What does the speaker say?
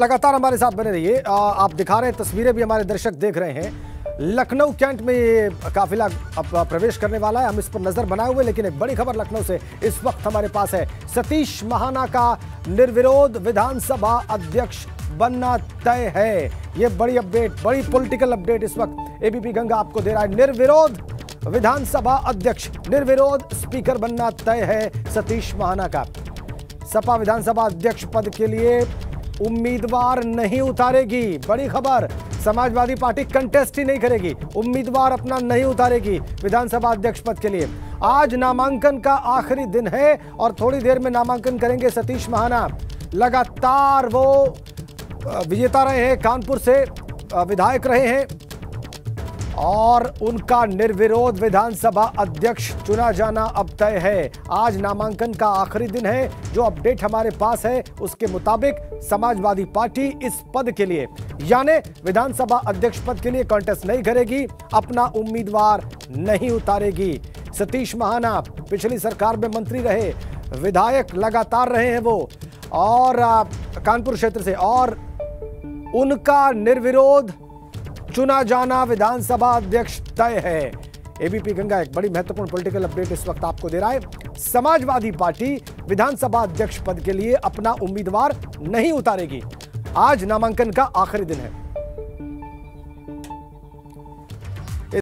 लगातार हमारे साथ बने रहिए। आप दिखा रहे हैं, तस्वीरें भी हमारे दर्शक देख रहे हैं। लखनऊ कैंट में ये काफिला अब प्रवेश करने वाला है। हम इस पर नज़र बनाए हुए, लेकिन एक बड़ी खबर लखनऊ से इस वक्त हमारे पास है। सतीश महाना का निर्विरोध विधानसभा अध्यक्ष बनना तय है। ये बड़ी अपडेट, बड़ी पॉलिटिकल अपडेट इस वक्त। एबीपी गंगा आपको दे रहा है, निर्विरोध विधानसभा अध्यक्ष, निर्विरोध स्पीकर बनना तय है सतीश महाना का। सपा विधानसभा अध्यक्ष पद के लिए उम्मीदवार नहीं उतारेगी। बड़ी खबर, समाजवादी पार्टी कंटेस्ट ही नहीं करेगी। उम्मीदवार अपना नहीं उतारेगी विधानसभा अध्यक्ष पद के लिए। आज नामांकन का आखिरी दिन है और थोड़ी देर में नामांकन करेंगे सतीश महाना। लगातार वो विजेता रहे हैं, कानपुर से विधायक रहे हैं। और उनका निर्विरोध विधानसभा अध्यक्ष चुना जाना अब तय है। आज नामांकन का आखिरी दिन है। जो अपडेट हमारे पास है, उसके मुताबिक समाजवादी पार्टी इस पद के लिए, यानी विधानसभा अध्यक्ष पद के लिए कॉन्टेस्ट नहीं करेगी, अपना उम्मीदवार नहीं उतारेगी। सतीश महाना पिछली सरकार में मंत्री रहे, विधायक लगातार रहे हैं वो। और कानपुर क्षेत्र से, और उनका निर्विरोध चुना जाना विधानसभा अध्यक्ष तय है। एबीपी गंगा एक बड़ी महत्वपूर्ण पॉलिटिकल अपडेट इस वक्त आपको दे रहा है। समाजवादी पार्टी विधानसभा अध्यक्ष पद के लिए अपना उम्मीदवार नहीं उतारेगी। आज नामांकन का आखिरी दिन है।